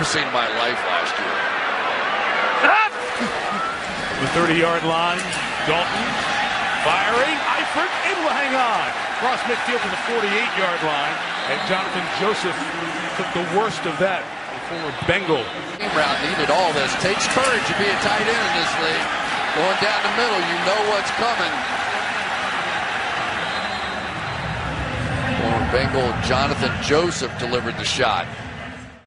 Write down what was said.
ever seen in my life last year. The 30-yard line, Dalton firing. Eifert able to hang on. Cross midfield to the 48-yard line. And Jonathan Joseph took the worst of that. The former Bengal. Game needed all this. Takes courage to be a tight end in this league. Going down the middle, you know what's coming. Former Bengal Jonathan Joseph delivered the shot.